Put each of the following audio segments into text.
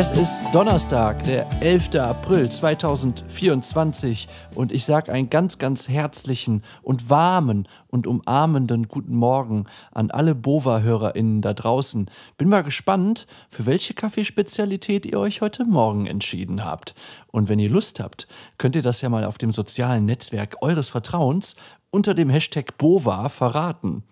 Es ist Donnerstag, der 11. April 2024 und ich sage einen ganz, ganz herzlichen und warmen und umarmenden guten Morgen an alle Bova-HörerInnen da draußen. Bin mal gespannt, für welche Kaffeespezialität ihr euch heute Morgen entschieden habt. Und wenn ihr Lust habt, könnt ihr das ja mal auf dem sozialen Netzwerk eures Vertrauens unter dem Hashtag Bova verraten.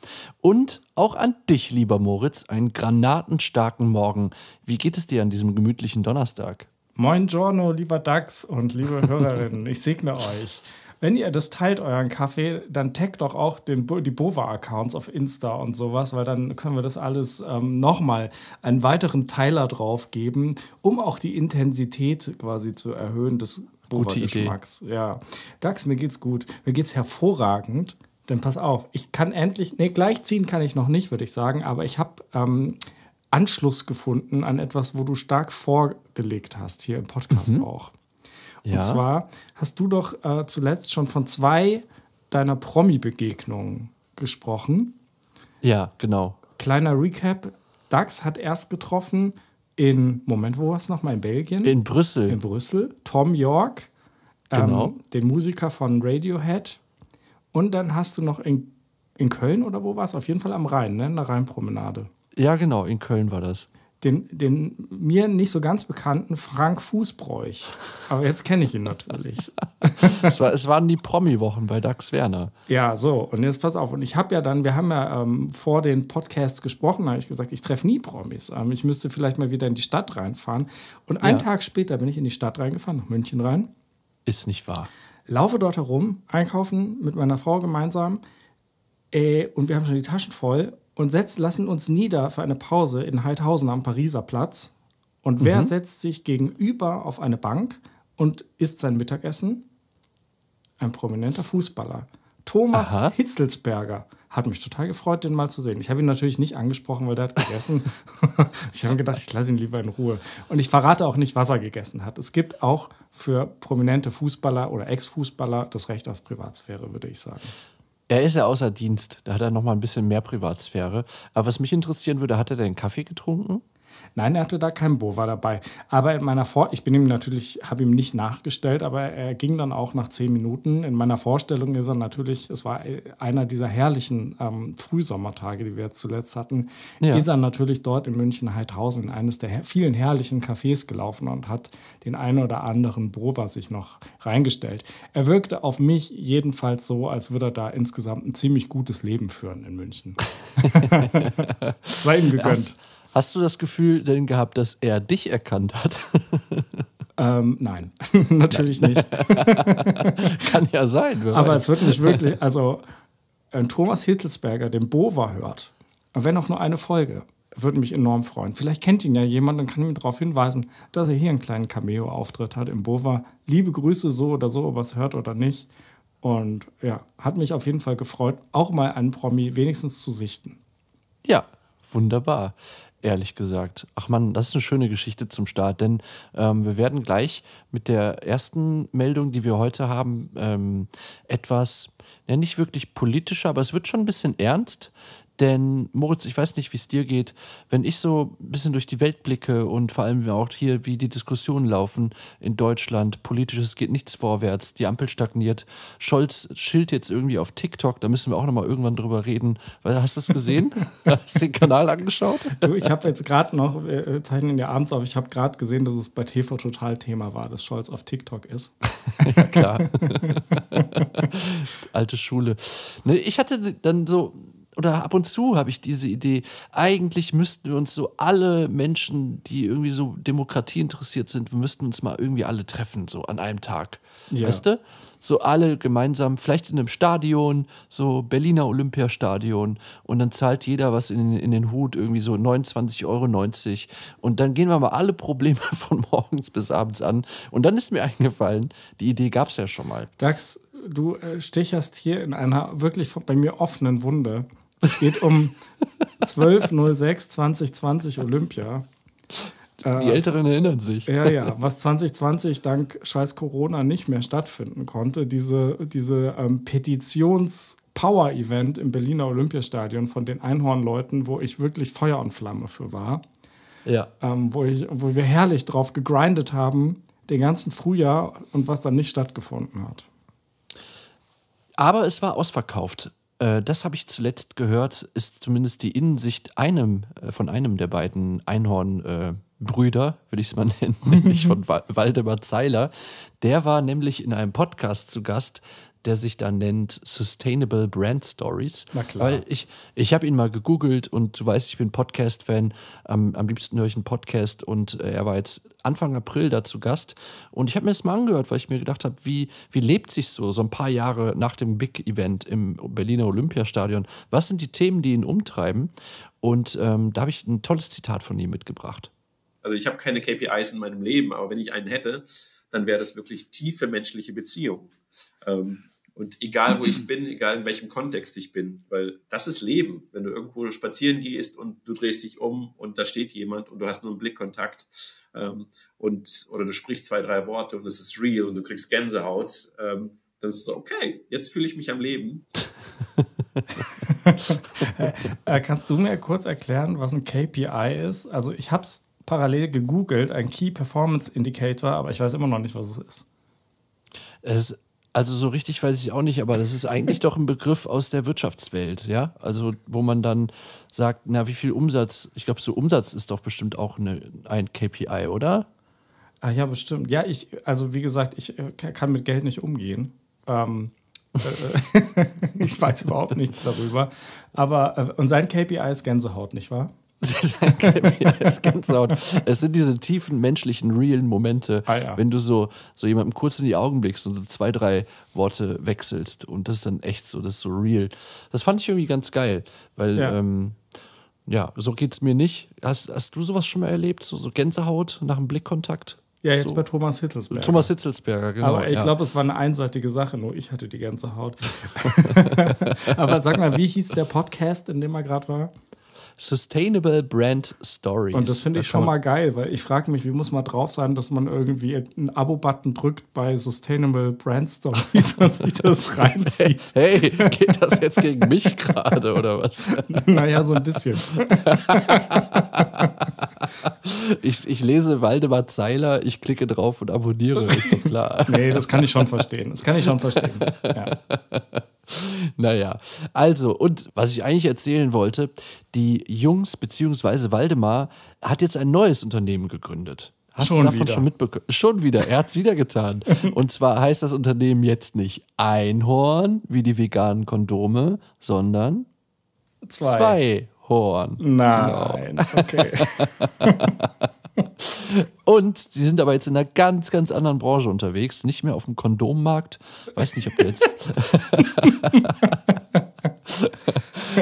Und auch an dich, lieber Moritz, einen granatenstarken Morgen. Wie geht es dir an diesem gemütlichen Donnerstag? Moin Giorno, lieber Dax und liebe Hörerinnen, ich segne euch. Wenn ihr das teilt, euren Kaffee, dann taggt doch auch den, die Bova-Accounts auf Insta und sowas, weil dann können wir das alles ähm, nochmal einen weiteren Teiler drauf geben, um auch die Intensität quasi zu erhöhen des Gute Idee. Ja. Dax, mir geht's gut. Mir geht's hervorragend. Denn pass auf, ich kann endlich, nee, gleichziehen kann ich noch nicht, würde ich sagen, aber ich habe ähm, Anschluss gefunden an etwas, wo du stark vorgelegt hast, hier im Podcast mhm. auch. Und ja. zwar hast du doch äh, zuletzt schon von zwei deiner Promi-Begegnungen gesprochen. Ja, genau. Kleiner Recap: Dax hat erst getroffen in, Moment, wo war es nochmal? In Belgien? In Brüssel. In Brüssel. Tom York, ähm, genau. den Musiker von Radiohead. Und dann hast du noch in, in Köln oder wo war es? Auf jeden Fall am Rhein, ne? in der Rheinpromenade. Ja, genau, in Köln war das den, den mir nicht so ganz bekannten Frank Fußbräuch. Aber jetzt kenne ich ihn natürlich. es, war, es waren die Promi-Wochen bei Dax Werner. Ja, so. Und jetzt pass auf. Und ich habe ja dann, wir haben ja ähm, vor den Podcasts gesprochen, da habe ich gesagt, ich treffe nie Promis. Ähm, ich müsste vielleicht mal wieder in die Stadt reinfahren. Und einen ja. Tag später bin ich in die Stadt reingefahren, nach München rein. Ist nicht wahr. Laufe dort herum, einkaufen mit meiner Frau gemeinsam. Äh, und wir haben schon die Taschen voll und setzt, lassen uns nieder für eine Pause in Heidhausen am Pariser Platz. Und wer mhm. setzt sich gegenüber auf eine Bank und isst sein Mittagessen? Ein prominenter Fußballer. Thomas Aha. Hitzelsberger. Hat mich total gefreut, den mal zu sehen. Ich habe ihn natürlich nicht angesprochen, weil der hat gegessen. ich habe gedacht, ich lasse ihn lieber in Ruhe. Und ich verrate auch nicht, was er gegessen hat. Es gibt auch für prominente Fußballer oder Ex-Fußballer das Recht auf Privatsphäre, würde ich sagen. Er ist ja außer Dienst, da hat er noch mal ein bisschen mehr Privatsphäre. Aber was mich interessieren würde, hat er denn Kaffee getrunken? Nein, er hatte da keinen Bova dabei. Aber in meiner Vor ich bin ihm natürlich, habe ihm nicht nachgestellt, aber er ging dann auch nach zehn Minuten. In meiner Vorstellung ist er natürlich, es war einer dieser herrlichen ähm, Frühsommertage, die wir jetzt zuletzt hatten, ja. ist er natürlich dort in München-Heidhausen in eines der vielen herrlichen Cafés gelaufen und hat den einen oder anderen Bova sich noch reingestellt. Er wirkte auf mich jedenfalls so, als würde er da insgesamt ein ziemlich gutes Leben führen in München. Sei ihm gegönnt. Das Hast du das Gefühl denn gehabt, dass er dich erkannt hat? Ähm, nein, natürlich nein. nicht. Kann ja sein. Aber weiß. es wird nicht wirklich, also ein Thomas Hittelsberger, den Bova hört, wenn auch nur eine Folge, würde mich enorm freuen. Vielleicht kennt ihn ja jemand und kann ihm darauf hinweisen, dass er hier einen kleinen Cameo-Auftritt hat im Bova. Liebe Grüße so oder so, ob er es hört oder nicht. Und ja, hat mich auf jeden Fall gefreut, auch mal einen Promi wenigstens zu sichten. Ja, wunderbar ehrlich gesagt. Ach man, das ist eine schöne Geschichte zum Start, denn ähm, wir werden gleich mit der ersten Meldung, die wir heute haben, ähm, etwas, ja nicht wirklich politischer, aber es wird schon ein bisschen ernst, denn Moritz, ich weiß nicht, wie es dir geht, wenn ich so ein bisschen durch die Welt blicke und vor allem auch hier, wie die Diskussionen laufen in Deutschland, politisches geht nichts vorwärts, die Ampel stagniert, Scholz schilt jetzt irgendwie auf TikTok, da müssen wir auch nochmal irgendwann drüber reden. Hast du es gesehen? Hast du den Kanal angeschaut? Du, ich habe jetzt gerade noch, wir zeichnen ja abends auf, ich habe gerade gesehen, dass es bei TV total Thema war, dass Scholz auf TikTok ist. ja, klar. Alte Schule. Ne, ich hatte dann so oder ab und zu habe ich diese Idee, eigentlich müssten wir uns so alle Menschen, die irgendwie so Demokratie interessiert sind, wir müssten uns mal irgendwie alle treffen, so an einem Tag. Ja. Weißt du? So alle gemeinsam, vielleicht in einem Stadion, so Berliner Olympiastadion, und dann zahlt jeder was in, in den Hut, irgendwie so 29,90 Euro. Und dann gehen wir mal alle Probleme von morgens bis abends an. Und dann ist mir eingefallen, die Idee gab es ja schon mal. Dax, du äh, sticherst hier in einer wirklich bei mir offenen Wunde. Es geht um 12.06.2020 Olympia. Die äh, Älteren erinnern sich. Ja, ja, was 2020 dank scheiß Corona nicht mehr stattfinden konnte. Diese, diese ähm, Petitions-Power-Event im Berliner Olympiastadion von den Einhornleuten, wo ich wirklich Feuer und Flamme für war. Ja. ähm, wo, ich, wo wir herrlich drauf gegrindet haben, den ganzen Frühjahr und was dann nicht stattgefunden hat. Aber es war ausverkauft. Äh, das habe ich zuletzt gehört, ist zumindest die Innensicht einem, äh, von einem der beiden Einhorn-Brüder, würde ich es mal nennen, nämlich von Wa- Waldemar Zeiler. Der war nämlich in einem Podcast zu Gast, der sich da nennt Sustainable Brand Stories. Na klar. Weil ich, ich habe ihn mal gegoogelt und du weißt, ich bin Podcast-Fan. Am, am liebsten höre ich einen Podcast und äh, er war jetzt Anfang April da zu Gast. Und ich habe mir das mal angehört, weil ich mir gedacht habe, wie, wie lebt sich so, so ein paar Jahre nach dem Big-Event im Berliner Olympiastadion? Was sind die Themen, die ihn umtreiben? Und ähm, da habe ich ein tolles Zitat von ihm mitgebracht. Also ich habe keine KPIs in meinem Leben, aber wenn ich einen hätte, dann wäre das wirklich tiefe menschliche Beziehung. Ähm, und egal wo ich bin, egal in welchem Kontext ich bin, weil das ist Leben. Wenn du irgendwo spazieren gehst und du drehst dich um und da steht jemand und du hast nur einen Blickkontakt ähm, und oder du sprichst zwei, drei Worte und es ist real und du kriegst Gänsehaut, ähm, dann ist es so, okay, jetzt fühle ich mich am Leben. Äh, kannst du mir kurz erklären, was ein KPI ist? Also ich habe es parallel gegoogelt, ein Key Performance Indicator, aber ich weiß immer noch nicht, was es ist. Es ist, also so richtig weiß ich auch nicht, aber das ist eigentlich doch ein Begriff aus der Wirtschaftswelt, ja? Also wo man dann sagt, na, wie viel Umsatz, ich glaube, so Umsatz ist doch bestimmt auch eine, ein KPI, oder? Ach ja, bestimmt. Ja, ich, also wie gesagt, ich äh, kann mit Geld nicht umgehen. Ähm, äh, ich weiß überhaupt nichts darüber. Aber äh, und sein KPI ist Gänsehaut, nicht wahr? Gänsehaut. Es sind diese tiefen menschlichen, realen Momente, Ah, ja. wenn du so, so jemandem kurz in die Augen blickst und so zwei, drei Worte wechselst und das ist dann echt so, das ist so real. Das fand ich irgendwie ganz geil, weil Ja. ähm, ja, so geht's mir nicht. Hast, hast du sowas schon mal erlebt? So, so Gänsehaut nach einem Blickkontakt? Ja, jetzt so. bei Thomas Hittelsberger. Thomas Hitzelsberger, genau. Aber ich ja. glaube, es war eine einseitige Sache, nur ich hatte die ganze Haut. Aber sag mal, wie hieß der Podcast, in dem er gerade war? Sustainable Brand Stories. Und das finde ich schon mal geil, weil ich frage mich, wie muss man drauf sein, dass man irgendwie einen Abo-Button drückt bei Sustainable Brand Stories und sich das reinzieht. Hey, geht das jetzt gegen mich gerade oder was? naja, so ein bisschen. Ich, ich lese Waldemar Zeiler, ich klicke drauf und abonniere, ist doch klar. Nee, das kann ich schon verstehen. Das kann ich schon verstehen. Ja. Naja, also, und was ich eigentlich erzählen wollte, die Jungs beziehungsweise Waldemar hat jetzt ein neues Unternehmen gegründet. Hast Schon du davon wieder. schon mitbekommen? Schon wieder, er hat es wieder getan. Und zwar heißt das Unternehmen jetzt nicht Einhorn, wie die veganen Kondome, sondern Zwei. Zweihorn. Nein, okay. Und sie sind aber jetzt in einer ganz, ganz anderen Branche unterwegs. Nicht mehr auf dem Kondommarkt. Weiß nicht, ob jetzt.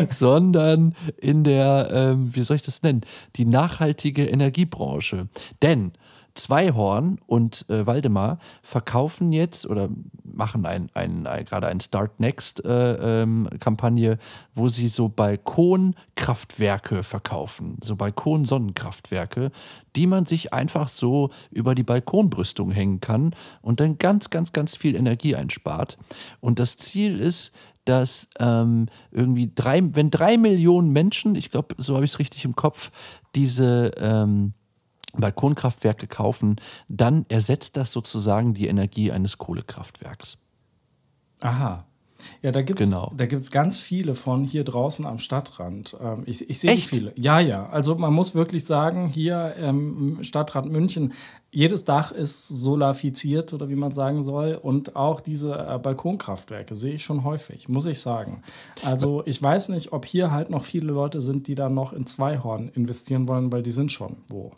sondern in der, ähm, wie soll ich das nennen? Die nachhaltige Energiebranche. Denn Zweihorn und äh, Waldemar verkaufen jetzt oder machen ein, ein, ein, gerade eine Start Next äh, ähm, Kampagne, wo sie so Balkonkraftwerke verkaufen, so Balkonsonnenkraftwerke, die man sich einfach so über die Balkonbrüstung hängen kann und dann ganz, ganz, ganz viel Energie einspart. Und das Ziel ist, dass ähm, irgendwie drei, wenn drei Millionen Menschen, ich glaube, so habe ich es richtig im Kopf, diese ähm, Balkonkraftwerke kaufen, dann ersetzt das sozusagen die Energie eines Kohlekraftwerks. Aha. Ja, da gibt es Genau. da gibt's ganz viele von hier draußen am Stadtrand. Ähm, ich ich sehe viele. Ja, ja. Also man muss wirklich sagen, hier ähm, im Stadtrand München, jedes Dach ist solarifiziert oder wie man sagen soll. Und auch diese äh, Balkonkraftwerke sehe ich schon häufig, muss ich sagen. Also ich weiß nicht, ob hier halt noch viele Leute sind, die da noch in Zweihorn investieren wollen, weil die sind schon wo.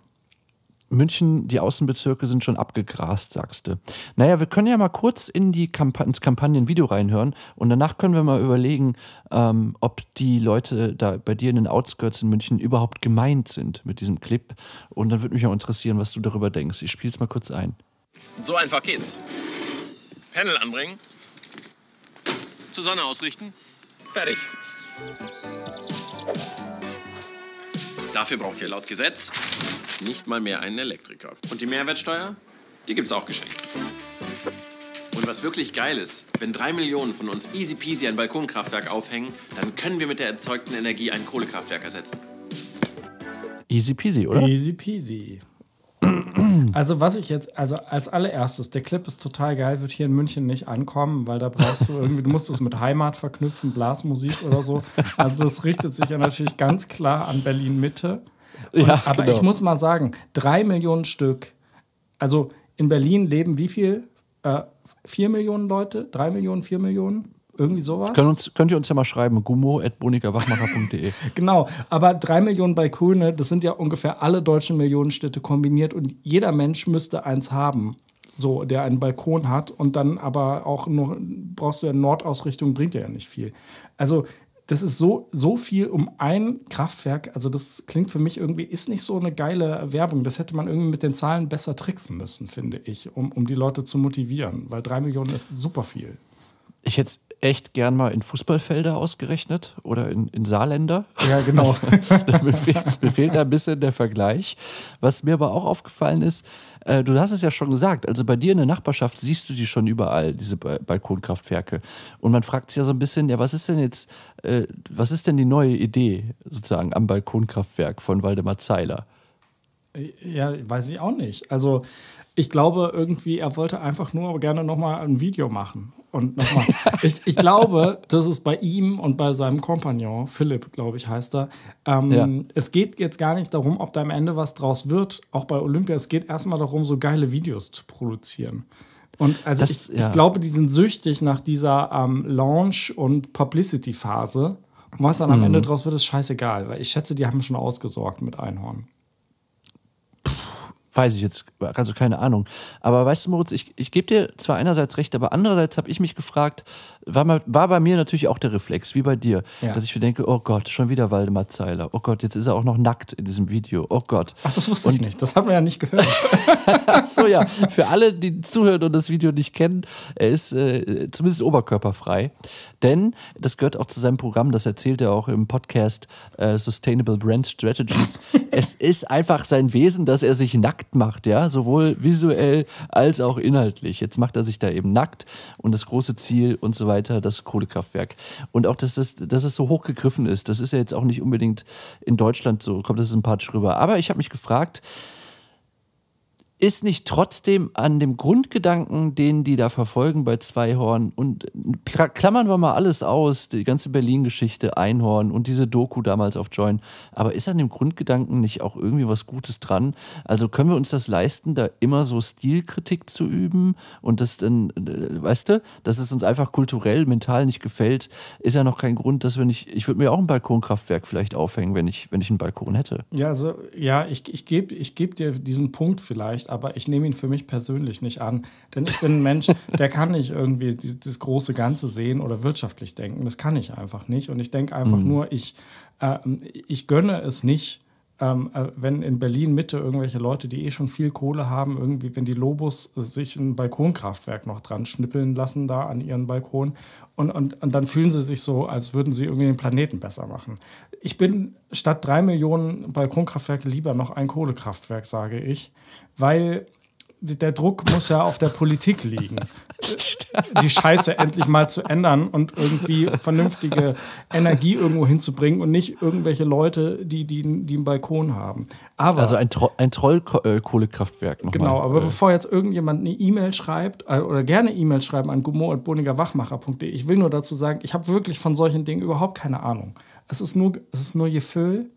München, die Außenbezirke sind schon abgegrast, sagst du. Naja, wir können ja mal kurz in die Kampa ins Kampagnenvideo reinhören und danach können wir mal überlegen, ähm, ob die Leute da bei dir in den Outskirts in München überhaupt gemeint sind mit diesem Clip. Und dann würde mich auch interessieren, was du darüber denkst. Ich spiele es mal kurz ein. So einfach geht's. Panel anbringen. Zur Sonne ausrichten. Fertig. Dafür braucht ihr laut Gesetz nicht mal mehr einen Elektriker. Und die Mehrwertsteuer, die gibt's auch geschenkt. Und was wirklich geil ist, wenn drei Millionen von uns easy peasy ein Balkonkraftwerk aufhängen, dann können wir mit der erzeugten Energie ein Kohlekraftwerk ersetzen. Easy peasy, oder? Easy peasy. Also was ich jetzt, also als allererstes, der Clip ist total geil, wird hier in München nicht ankommen, weil da brauchst du irgendwie, du musst es mit Heimat verknüpfen, Blasmusik oder so. Also das richtet sich ja natürlich ganz klar an Berlin Mitte. Ja, aber genau. ich muss mal sagen, drei Millionen Stück, also in Berlin leben wie viel? Äh, vier Millionen Leute? Drei Millionen, vier Millionen? Irgendwie sowas? Können uns, könnt ihr uns ja mal schreiben, gummo.bonikawachmacher.de. Genau, aber drei Millionen Balkone, das sind ja ungefähr alle deutschen Millionenstädte kombiniert und jeder Mensch müsste eins haben, so, der einen Balkon hat und dann aber auch nur, brauchst du ja Nordausrichtung, bringt ja nicht viel. Also, das ist so, so viel um ein Kraftwerk, also das klingt für mich irgendwie, ist nicht so eine geile Werbung. Das hätte man irgendwie mit den Zahlen besser tricksen müssen, finde ich, um, um die Leute zu motivieren, weil drei Millionen ist super viel. Ich hätte echt gern mal in Fußballfelder ausgerechnet oder in, in Saarländer. Ja, genau. mir, fehlt, mir fehlt da ein bisschen der Vergleich. Was mir aber auch aufgefallen ist, äh, du hast es ja schon gesagt, also bei dir in der Nachbarschaft siehst du die schon überall, diese ba Balkonkraftwerke. Und man fragt sich ja so ein bisschen, ja, was ist denn jetzt, äh, was ist denn die neue Idee sozusagen am Balkonkraftwerk von Waldemar Zeiler? Ja, weiß ich auch nicht. Also ich glaube irgendwie, er wollte einfach nur gerne nochmal ein Video machen. Und nochmal, ich, ich glaube, das ist bei ihm und bei seinem Kompagnon, Philipp, glaube ich, heißt er. Ähm, Ja. Es geht jetzt gar nicht darum, ob da am Ende was draus wird, auch bei Olympia. Es geht erstmal darum, so geile Videos zu produzieren. Und also Das- ich, ja. ich glaube, die sind süchtig nach dieser ähm, Launch- und Publicity-Phase. Und was dann am Ende draus wird, ist scheißegal, weil ich schätze, die haben schon ausgesorgt mit Einhorn. Weiß ich jetzt, also keine Ahnung. Aber weißt du, Moritz, ich, ich gebe dir zwar einerseits recht, aber andererseits habe ich mich gefragt, war, mal, war bei mir natürlich auch der Reflex, wie bei dir, Ja. dass ich mir denke, oh Gott, schon wieder Waldemar Zeiler. Oh Gott, jetzt ist er auch noch nackt in diesem Video. Oh Gott. Ach, das wusste ich nicht. Das hat man ja nicht gehört. Ach so, ja. Für alle, die zuhören und das Video nicht kennen, er ist äh, zumindest oberkörperfrei. Denn das gehört auch zu seinem Programm, das erzählt er auch im Podcast äh, Sustainable Brand Strategies. es ist einfach sein Wesen, dass er sich nackt macht, ja, sowohl visuell als auch inhaltlich. Jetzt macht er sich da eben nackt und das große Ziel und so weiter, das Kohlekraftwerk. Und auch, dass, das, dass es so hochgegriffen ist, das ist ja jetzt auch nicht unbedingt in Deutschland so, kommt das sympathisch rüber. Aber ich habe mich gefragt, ist nicht trotzdem an dem Grundgedanken, den die da verfolgen bei Zweihorn und kla- klammern wir mal alles aus, die ganze Berlin-Geschichte, Einhorn und diese Doku damals auf Join, aber ist an dem Grundgedanken nicht auch irgendwie was Gutes dran? Also können wir uns das leisten, da immer so Stilkritik zu üben und das dann, äh, weißt du, dass es uns einfach kulturell, mental nicht gefällt, ist ja noch kein Grund, dass wir nicht, ich würde mir auch ein Balkonkraftwerk vielleicht aufhängen, wenn ich, wenn ich einen Balkon hätte. Ja, also, ja, ich, ich gebe ich geb dir diesen Punkt vielleicht, aber ich nehme ihn für mich persönlich nicht an. Denn ich bin ein Mensch, der kann nicht irgendwie das große Ganze sehen oder wirtschaftlich denken. Das kann ich einfach nicht. Und ich denke einfach nur, ich, ähm, ich gönne es nicht, ähm, äh, wenn in Berlin Mitte irgendwelche Leute, die eh schon viel Kohle haben, irgendwie, wenn die Lobos sich ein Balkonkraftwerk noch dran schnippeln lassen, da an ihren Balkon. Und, und, und dann fühlen sie sich so, als würden sie irgendwie den Planeten besser machen. Ich bin statt drei Millionen Balkonkraftwerke lieber noch ein Kohlekraftwerk, sage ich, weil der Druck muss ja auf der Politik liegen, die Scheiße endlich mal zu ändern und irgendwie vernünftige Energie irgendwo hinzubringen und nicht irgendwelche Leute, die, die, die einen Balkon haben. Aber Also ein, Tro ein Troll-Kohlekraftwerk nochmal. Genau, aber Äh, bevor jetzt irgendjemand eine E-Mail schreibt äh, oder gerne E-Mail schreiben an gummo.bonigerwachmacher.de, ich will nur dazu sagen, ich habe wirklich von solchen Dingen überhaupt keine Ahnung. Es ist nur, es ist nur Gefühl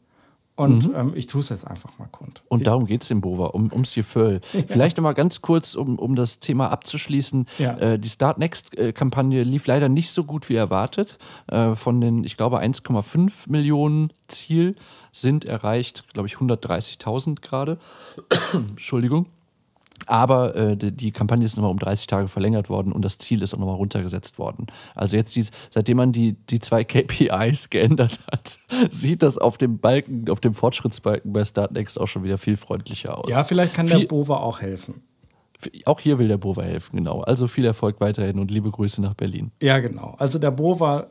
und ähm, ich tue es jetzt einfach mal kund. Und darum geht es dem Bova, um, ums Gefühl. Vielleicht nochmal ganz kurz, um, um das Thema abzuschließen. Ja. Äh, die Start Next-Kampagne lief leider nicht so gut wie erwartet. Äh, von den, ich glaube, 1,5 Millionen Ziel sind erreicht, glaube ich, 130.000 gerade. Entschuldigung. Aber äh, die, Kampagne ist nochmal um 30 Tage verlängert worden und das Ziel ist auch nochmal runtergesetzt worden. Also jetzt, dies, seitdem man die, die zwei KPIs geändert hat, sieht das auf dem Balken, auf dem Fortschrittsbalken bei Startnext auch schon wieder viel freundlicher aus. Ja, vielleicht kann Viel- der Bova auch helfen. Auch hier will der Bova helfen, genau. Also viel Erfolg weiterhin und liebe Grüße nach Berlin. Ja, genau. Also der Bova,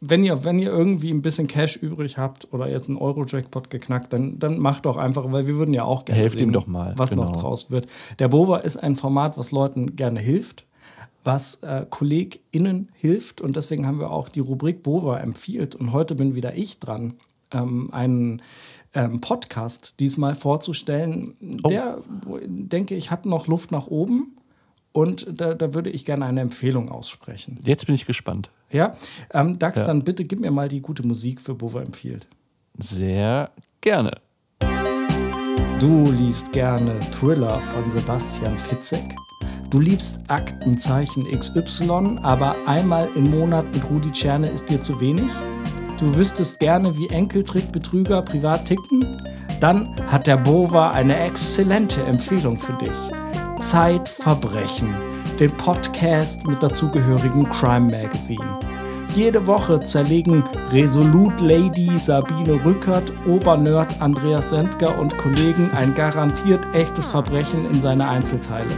wenn ihr, wenn ihr irgendwie ein bisschen Cash übrig habt oder jetzt einen Euro-Jackpot geknackt, dann, dann macht doch einfach, weil wir würden ja auch gerne Helft ihm sehen, doch mal, was noch genau. draus wird. Der Bova ist ein Format, was Leuten gerne hilft, was äh, KollegInnen hilft und deswegen haben wir auch die Rubrik Bova empfiehlt und heute bin wieder ich dran, ähm, einen ähm, Podcast diesmal vorzustellen. Oh. Der, denke ich, hat noch Luft nach oben. Und da, da würde ich gerne eine Empfehlung aussprechen. Jetzt bin ich gespannt. Ja, ähm, Dax, Ja. dann bitte gib mir mal die gute Musik für Bova empfiehlt. Sehr gerne. Du liest gerne Thriller von Sebastian Fitzek. Du liebst Aktenzeichen XY, aber einmal im Monat mit Rudi Tscherne ist dir zu wenig? Du wüsstest gerne, wie Enkeltrickbetrüger privat ticken? Dann hat der Bova eine exzellente Empfehlung für dich. Zeitverbrechen, den Podcast mit dazugehörigem Crime Magazine. Jede Woche zerlegen Resolut Lady Sabine Rückert, Obernerd Andreas Sendker und Kollegen ein garantiert echtes Verbrechen in seine Einzelteile.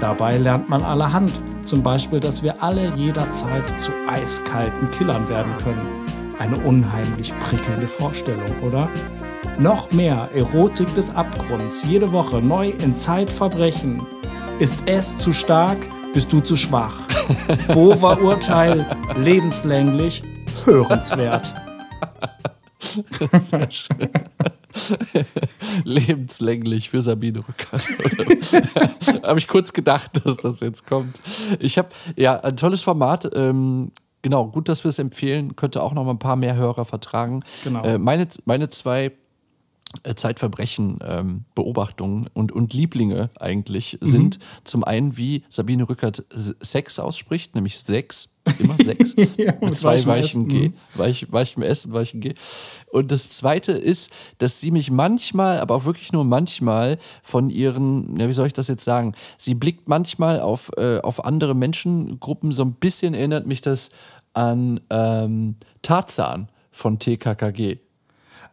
Dabei lernt man allerhand, zum Beispiel, dass wir alle jederzeit zu eiskalten Killern werden können. Eine unheimlich prickelnde Vorstellung, oder? Noch mehr Erotik des Abgrunds, jede Woche neu in Zeitverbrechen. Ist es zu stark, bist du zu schwach. Bova-Urteil, lebenslänglich, hörenswert. Sehr schön. Lebenslänglich für Sabine Rückert. habe ich kurz gedacht, dass das jetzt kommt. Ich habe, ja, ein tolles Format. Ähm, genau, gut, dass wir es empfehlen. Könnte auch noch mal ein paar mehr Hörer vertragen. Genau. Äh, meine, meine zwei äh, Zeitverbrechen-Beobachtungen und, und Lieblinge eigentlich sind zum einen, wie Sabine Rückert Sex ausspricht, nämlich Sex, immer Sex, Ja, mit mit zwei weichem weichen G, weich, weichem S und weichen G. Und das zweite ist, dass sie mich manchmal, aber auch wirklich nur manchmal von ihren, ja, wie soll ich das jetzt sagen, sie blickt manchmal auf, äh, auf andere Menschengruppen, so ein bisschen erinnert mich das an ähm, Tarzan von TKKG.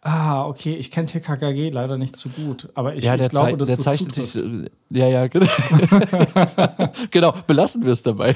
Ah, okay, ich kenne TKKG leider nicht so gut, aber ich, Ja, der, ich glaube, dass der das zeichnet sich. Ja, ja, genau. genau, belassen wir es dabei.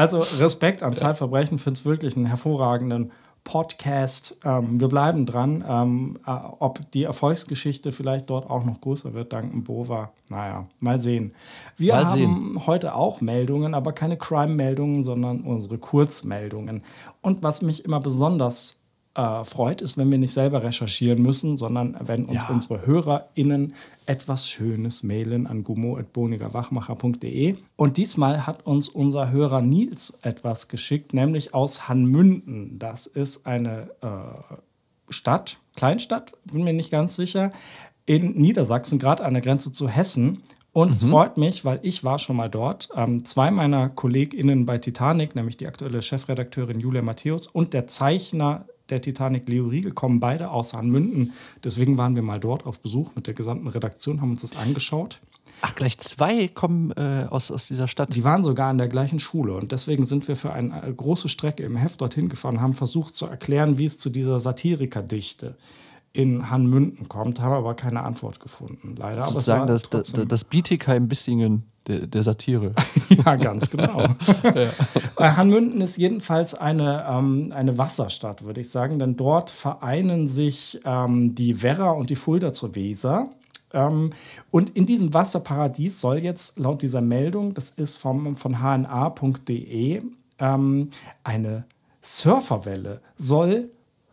Also Respekt an Zeitverbrechen, finde es wirklich einen hervorragenden Podcast. Ähm, wir bleiben dran. Ähm, äh, ob die Erfolgsgeschichte vielleicht dort auch noch größer wird, dank Bova, naja, mal sehen. Wir Mal haben sehen. heute auch Meldungen, aber keine Crime-Meldungen, sondern unsere Kurzmeldungen. Und was mich immer besonders äh, freut, ist, wenn wir nicht selber recherchieren müssen, sondern wenn uns Ja. unsere HörerInnen etwas Schönes mailen an gummo.bonigerwachmacher.de. Und diesmal hat uns unser Hörer Nils etwas geschickt, nämlich aus Hanmünden. Das ist eine äh, Stadt, Kleinstadt, bin mir nicht ganz sicher, in Niedersachsen, gerade an der Grenze zu Hessen. Und es freut mich, weil ich war schon mal dort. Ähm, zwei meiner KollegInnen bei Titanic, nämlich die aktuelle Chefredakteurin Julia Matthäus und der Zeichner der Titanic Leo Riegel, kommen beide aus Hanmünden. Deswegen waren wir mal dort auf Besuch mit der gesamten Redaktion, haben uns das angeschaut. Ach, gleich zwei kommen äh, aus, aus dieser Stadt. Die waren sogar an der gleichen Schule und deswegen sind wir für eine äh, große Strecke im Heft dorthin gefahren und haben versucht zu erklären, wie es zu dieser Satirikerdichte in Hanmünden kommt, haben aber keine Antwort gefunden, leider. Sozusagen das, das, das Bietigheim-Bissingen der, der Satire. Ja, ganz genau. Äh, Hanmünden ist jedenfalls eine, ähm, eine Wasserstadt, würde ich sagen, denn dort vereinen sich ähm, die Werra und die Fulda zur Weser. Ähm, und in diesem Wasserparadies soll jetzt laut dieser Meldung, das ist vom, von hna.de, ähm, eine Surferwelle soll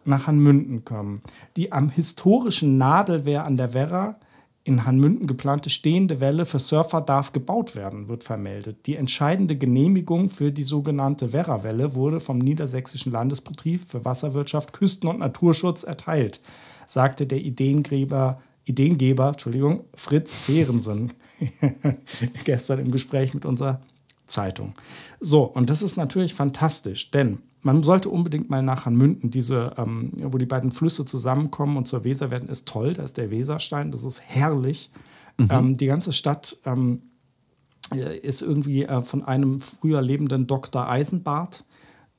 nach Hanmünden kommen, die am historischen Nadelwehr an der Werra in Hanmünden geplante stehende Welle für Surfer darf gebaut werden, wird vermeldet. Die entscheidende Genehmigung für die sogenannte Werra-Welle wurde vom Niedersächsischen Landesbetrieb für Wasserwirtschaft, Küsten- und Naturschutz erteilt, sagte der Ideengeber, Ideengeber Entschuldigung, Fritz Fehrensen gestern im Gespräch mit unserer Zeitung. So, und das ist natürlich fantastisch, denn man sollte unbedingt mal nach Hanmünden, diese, ähm, wo die beiden Flüsse zusammenkommen und zur Weser werden, ist toll. Da ist der Weserstein, das ist herrlich. Ähm, die ganze Stadt ähm, äh, ist irgendwie äh, von einem früher lebenden Dr. Eisenbart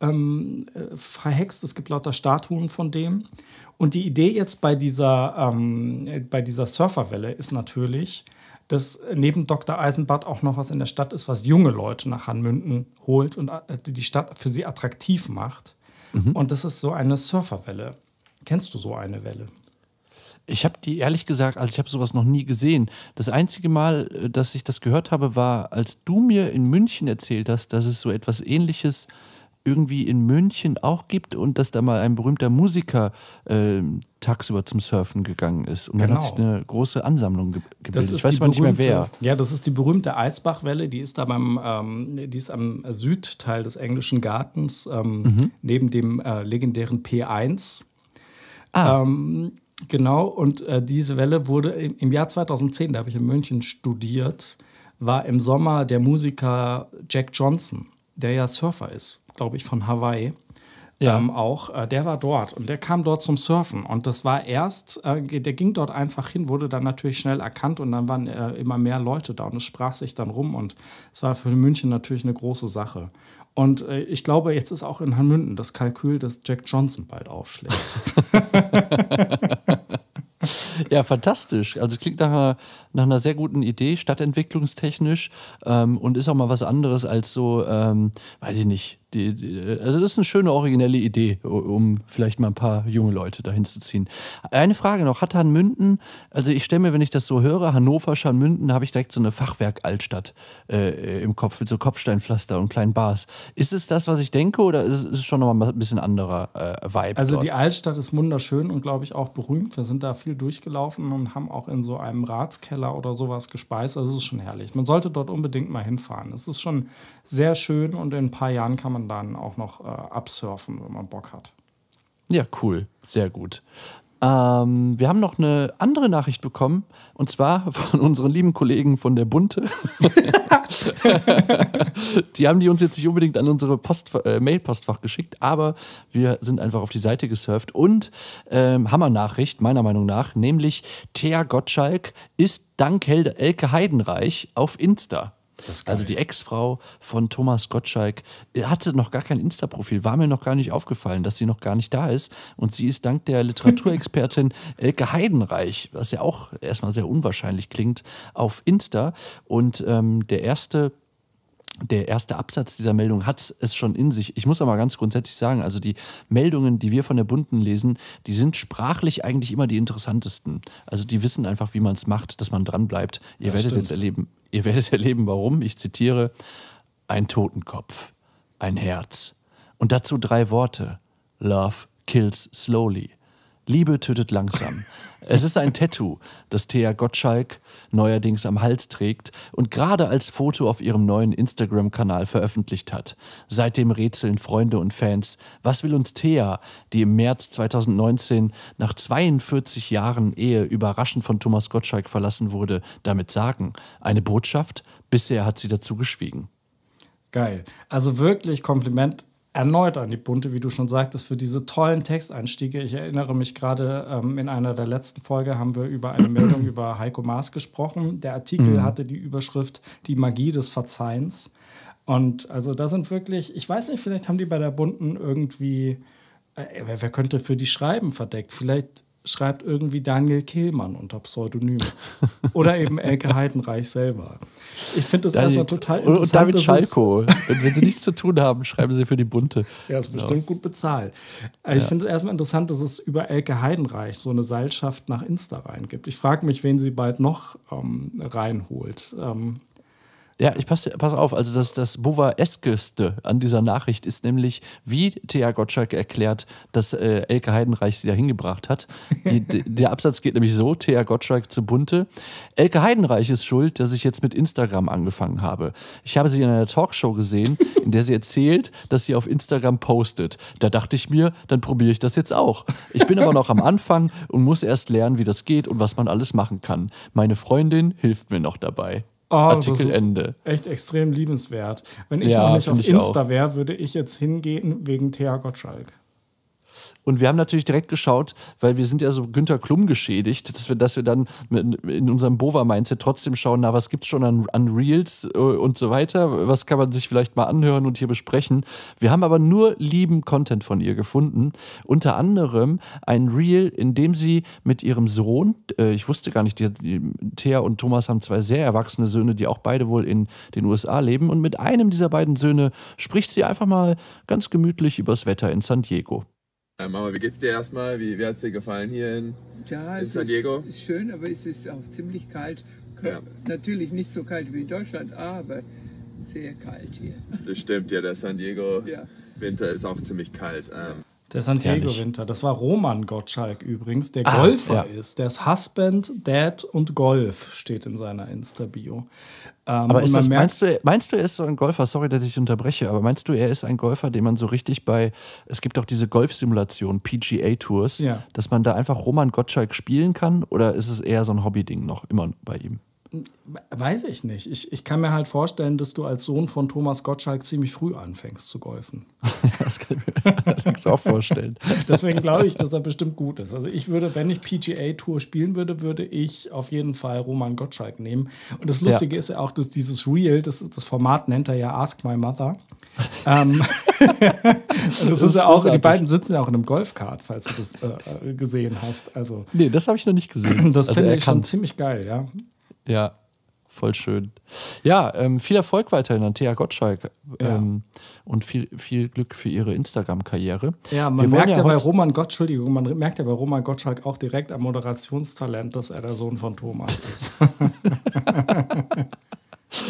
ähm, äh, verhext. Es gibt lauter Statuen von dem. Und die Idee jetzt bei dieser, ähm, äh, bei dieser Surferwelle ist natürlich, dass neben Dr. Eisenbart auch noch was in der Stadt ist, was junge Leute nach Hanmünden holt und äh, die Stadt für sie attraktiv macht. Und das ist so eine Surferwelle. Kennst du so eine Welle? Ich habe die ehrlich gesagt, also ich habe sowas noch nie gesehen. Das einzige Mal, äh, dass ich das gehört habe, war, als du mir in München erzählt hast, dass es so etwas Ähnliches irgendwie in München auch gibt und dass da mal ein berühmter Musiker äh, tagsüber zum Surfen gegangen ist. Und dann hat Genau. sich eine große Ansammlung ge gebildet. Das ich weiß mal nicht mehr wer. Ja, das ist die berühmte Eisbachwelle. Die ist da beim, ähm, die ist am Südteil des englischen Gartens, ähm, Mhm. neben dem äh, legendären P1. Ah. Ähm, genau, und äh, diese Welle wurde im, im Jahr 2010, da habe ich in München studiert, war im Sommer der Musiker Jack Johnson, der ja Surfer ist, glaube ich, von Hawaii. Ja. Ähm, auch, äh, der war dort und der kam dort zum Surfen. Und das war erst, äh, der ging dort einfach hin, wurde dann natürlich schnell erkannt und dann waren äh, immer mehr Leute da und es sprach sich dann rum und es war für München natürlich eine große Sache. Und äh, ich glaube, jetzt ist auch in Hanmünden das Kalkül, dass Jack Johnson bald aufschlägt. Ja, fantastisch. Also klingt nach einer, nach einer sehr guten Idee, stadtentwicklungstechnisch ähm, und ist auch mal was anderes als so, ähm, weiß ich nicht. Die, die, also das ist eine schöne originelle Idee, um vielleicht mal ein paar junge Leute dahin zu ziehen. Eine Frage noch, hat Hanmünden, also ich stelle mir, wenn ich das so höre, Hannover, Scharnmünden, habe ich direkt so eine Fachwerk-Altstadt äh, im Kopf mit so Kopfsteinpflaster und kleinen Bars. Ist es das, was ich denke oder ist es schon noch mal ein bisschen anderer äh, Vibe Also dort? die Altstadt ist wunderschön und glaube ich auch berühmt. Wir sind da viel durchgelaufen und haben auch in so einem Ratskeller oder sowas gespeist. Also es ist schon herrlich. Man sollte dort unbedingt mal hinfahren. Es ist schon sehr schön und in ein paar Jahren kann man dann auch noch äh, absurfen, wenn man Bock hat. Ja, cool. Sehr gut. Ähm, wir haben noch eine andere Nachricht bekommen und zwar von unseren lieben Kollegen von der Bunte. die haben die uns jetzt nicht unbedingt an unsere Post, äh, Mail-Postfach geschickt, aber wir sind einfach auf die Seite gesurft und ähm, Hammer-Nachricht, meiner Meinung nach, nämlich Thea Gottschalk ist dank Elke Heidenreich auf Insta. Also die Ex-Frau von Thomas Gottschalk äh, hatte noch gar kein Insta-Profil, war mir noch gar nicht aufgefallen, dass sie noch gar nicht da ist. Und sie ist dank der Literaturexpertin Elke Heidenreich, was ja auch erstmal sehr unwahrscheinlich klingt, auf Insta. Und ähm, der erste der erste Absatz dieser Meldung hat es schon in sich. Ich muss aber ganz grundsätzlich sagen, also die Meldungen, die wir von der Bunten lesen, die sind sprachlich eigentlich immer die interessantesten. Also die wissen einfach, wie man es macht, dass man dran bleibt. Ihr werdet stimmt. jetzt erleben, ihr werdet erleben, warum. Ich zitiere: Ein Totenkopf, ein Herz und dazu drei Worte: Love kills slowly. Liebe tötet langsam. Es ist ein Tattoo, das Thea Gottschalk neuerdings am Hals trägt und gerade als Foto auf ihrem neuen Instagram-Kanal veröffentlicht hat. Seitdem rätseln Freunde und Fans, was will uns Thea, die im März 2019 nach 42 Jahren Ehe überraschend von Thomas Gottschalk verlassen wurde, damit sagen? Eine Botschaft? Bisher hat sie dazu geschwiegen. Geil. Also wirklich Kompliment erneut an die Bunte, wie du schon sagtest, für diese tollen Texteinstiege. Ich erinnere mich gerade, ähm, in einer der letzten Folge haben wir über eine Meldung über Heiko Maas gesprochen. Der Artikel hatte die Überschrift Die Magie des Verzeihens. Und also da sind wirklich, ich weiß nicht, vielleicht haben die bei der Bunten irgendwie, äh, wer, wer könnte für die Schreiben verdeckt? Vielleicht schreibt irgendwie Daniel Kehlmann unter Pseudonym. Oder eben Elke Heidenreich selber. Ich finde das erstmal total interessant. und David Schalko. wenn, wenn sie nichts zu tun haben, schreiben sie für die Bunte. Ja, ist bestimmt gut bezahlt. Äh, Ich finde es erstmal interessant, dass es über Elke Heidenreich so eine Seilschaft nach Insta rein gibt. Ich frage mich, wen sie bald noch ähm, reinholt. Ähm, Ja, ich pass, pass auf, also das, das Bovaeskeste an dieser Nachricht ist nämlich, wie Thea Gottschalk erklärt, dass äh, Elke Heidenreich sie da hingebracht hat. Die, der Absatz geht nämlich so, Thea Gottschalk zu Bunte. Elke Heidenreich ist schuld, dass ich jetzt mit Instagram angefangen habe. Ich habe sie in einer Talkshow gesehen, in der sie erzählt, dass sie auf Instagram postet. Da dachte ich mir, dann probiere ich das jetzt auch. Ich bin aber noch am Anfang und muss erst lernen, wie das geht und was man alles machen kann. Meine Freundin hilft mir noch dabei. Oh, Artikel ist Ende. Echt extrem liebenswert. Wenn ich Ja, noch nicht auf Insta wäre, würde ich jetzt hingehen wegen Thea Gottschalk. Und wir haben natürlich direkt geschaut, weil wir sind ja so Günter Klum geschädigt, dass wir, dass wir dann in unserem Bova-Mindset trotzdem schauen, na, was gibt's schon an, an Reels äh, und so weiter, was kann man sich vielleicht mal anhören und hier besprechen. Wir haben aber nur lieben Content von ihr gefunden. Unter anderem ein Reel, in dem sie mit ihrem Sohn, äh, ich wusste gar nicht, die, die, Thea und Thomas haben zwei sehr erwachsene Söhne, die auch beide wohl in den USA leben. Und mit einem dieser beiden Söhne spricht sie einfach mal ganz gemütlich übers Wetter in San Diego. Ja, Mama, wie geht's dir erstmal? Wie, wie hat's dir gefallen hier in, Ja, in es San Diego? Ist, ist schön, aber es ist auch ziemlich kalt. Ja. Natürlich nicht so kalt wie in Deutschland, aber sehr kalt hier. Das stimmt, ja, der San Diego Ja. Winter ist auch ziemlich kalt. Ähm, Der Santiago Herrlich. Winter. Das war Roman Gottschalk übrigens, der Golfer ja. ist. Der ist Husband, Dad und Golf, steht in seiner Insta-Bio. Ähm, Aber ist das, meinst, du, meinst du, er ist so ein Golfer? Sorry, dass ich unterbreche, aber meinst du, er ist ein Golfer, den man so richtig bei, es gibt auch diese Golfsimulation, PGA-Tours, Ja. dass man da einfach Roman Gottschalk spielen kann? Oder ist es eher so ein Hobby-Ding noch immer bei ihm? Weiß ich nicht. Ich, ich kann mir halt vorstellen, dass du als Sohn von Thomas Gottschalk ziemlich früh anfängst zu golfen. Das kann ich mir allerdings auch vorstellen. Deswegen glaube ich, dass er bestimmt gut ist. Also ich würde, wenn ich PGA-Tour spielen würde, würde ich auf jeden Fall Roman Gottschalk nehmen. Und das Lustige ist ja auch, dass dieses Reel, das, das Format nennt er ja Ask My Mother. ähm, und das, ist ja auch, die beiden sitzen ja auch in einem Golfkart, falls du das äh, gesehen hast. Also Nee, das habe ich noch nicht gesehen. das also finde ich schon kann. ziemlich geil, ja. Ja, voll schön. Ja, ähm, viel Erfolg weiterhin an Thea Gottschalk ähm, und viel, viel Glück für ihre Instagram-Karriere. Ja, man Wir merkt ja, bei Roman Gott, Entschuldigung, man merkt ja bei Roman Gottschalk auch direkt am Moderationstalent, dass er der Sohn von Thomas ist.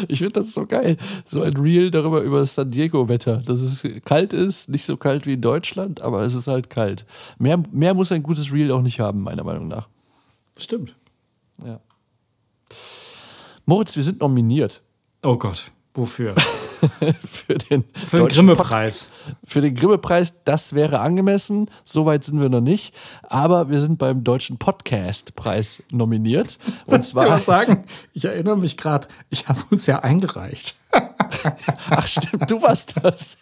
Ich finde das so geil. So ein Reel darüber über das San Diego-Wetter. Dass es kalt ist, nicht so kalt wie in Deutschland, aber es ist halt kalt. Mehr, mehr muss ein gutes Reel auch nicht haben, meiner Meinung nach. Stimmt. Ja. Moritz, wir sind nominiert Oh Gott, wofür? für den, Für den Grimme-Preis. Für den Grimme-Preis, das wäre angemessen. Soweit sind wir noch nicht. Aber wir sind beim Deutschen Podcast-Preis nominiert. Und Ich zwar, auch sagen, ich erinnere mich gerade, ich habe uns ja eingereicht. Ach stimmt, du warst das.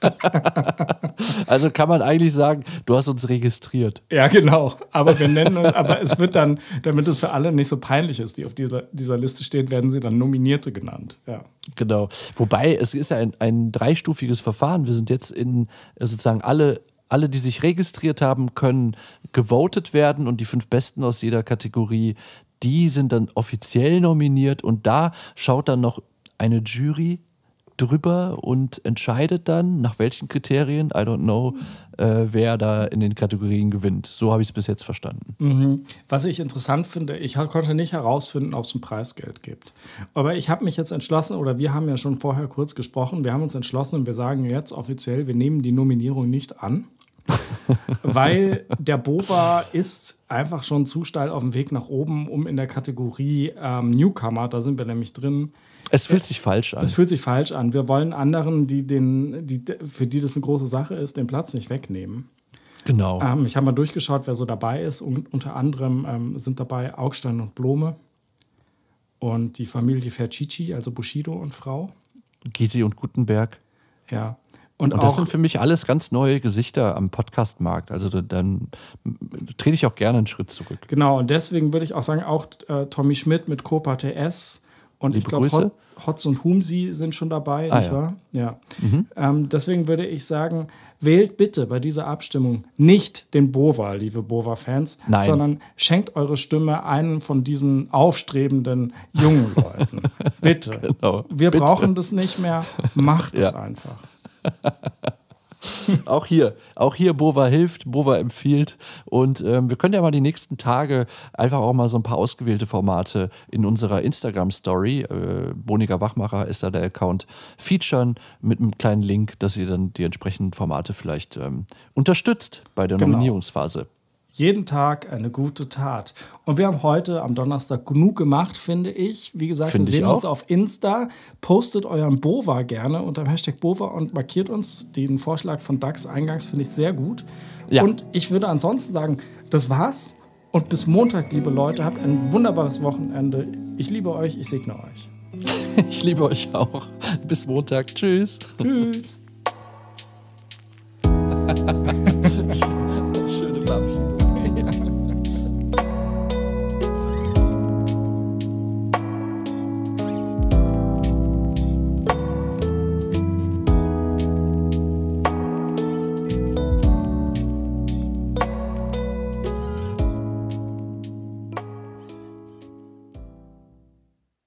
Also kann man eigentlich sagen, du hast uns registriert. Ja, genau. Aber wir nennen uns, aber es wird dann, damit es für alle nicht so peinlich ist, die auf dieser, dieser Liste stehen, werden sie dann Nominierte genannt. Ja. Genau. Wobei, es ist ja ein, ein dreistufiges Verfahren. Wir sind jetzt in sozusagen alle, alle, die sich registriert haben, können gewotet werden und die fünf Besten aus jeder Kategorie, die sind dann offiziell nominiert und da schaut dann noch eine Jury drüber und entscheidet dann, nach welchen Kriterien, I don't know, äh, wer da in den Kategorien gewinnt. So habe ich es bis jetzt verstanden. Was ich interessant finde, ich konnte nicht herausfinden, ob es ein Preisgeld gibt. Aber ich habe mich jetzt entschlossen, oder wir haben ja schon vorher kurz gesprochen, wir haben uns entschlossen und wir sagen jetzt offiziell, wir nehmen die Nominierung nicht an. weil der Bova ist einfach schon zu steil auf dem Weg nach oben, um in der Kategorie ähm, Newcomer, da sind wir nämlich drin, Es fühlt sich falsch an. es fühlt sich falsch an. Wir wollen anderen, die den, die, für die das eine große Sache ist, den Platz nicht wegnehmen. Genau. Ähm, ich habe mal durchgeschaut, wer so dabei ist. Und unter anderem ähm, sind dabei Augstein und Blome und die Familie Fercici, also Bushido und Frau. Gysi und Gutenberg. Ja. Und, Und das sind für mich alles ganz neue Gesichter am Podcast-Markt. Also da- dann trete ich auch gerne einen Schritt zurück. genau, und deswegen würde ich auch sagen, auch äh, Tommy Schmidt mit Copa TS und Liebe ich glaube, Hotz und Humsi sind schon dabei, Ah, nicht ja. wahr? Ja. Ähm, deswegen würde ich sagen, wählt bitte bei dieser Abstimmung nicht den Bova, liebe Bova-Fans, sondern schenkt eure Stimme einem von diesen aufstrebenden jungen Leuten. bitte. Genau. Wir Bitte. brauchen das nicht mehr. Macht es Ja. einfach. Auch hier, auch hier Bova hilft, Bova empfiehlt. Und ähm, wir können ja mal die nächsten Tage einfach auch mal so ein paar ausgewählte Formate in unserer Instagram-Story, äh, Boniger Wachmacher ist da der Account, featuren mit einem kleinen Link, dass ihr dann die entsprechenden Formate vielleicht ähm, unterstützt bei der Genau. Nominierungsphase. Jeden Tag eine gute Tat. Und wir haben heute am Donnerstag genug gemacht, finde ich. Wie gesagt, Finde wir sehen uns auf Insta. Postet euren Bova gerne unter dem Hashtag Bova und markiert uns. Den Vorschlag von Dax eingangs finde ich sehr gut. Ja. Und ich würde ansonsten sagen, das war's. Und bis Montag, liebe Leute, habt ein wunderbares Wochenende. Ich liebe euch, ich segne euch. Ich liebe euch auch. Bis Montag. Tschüss. Tschüss.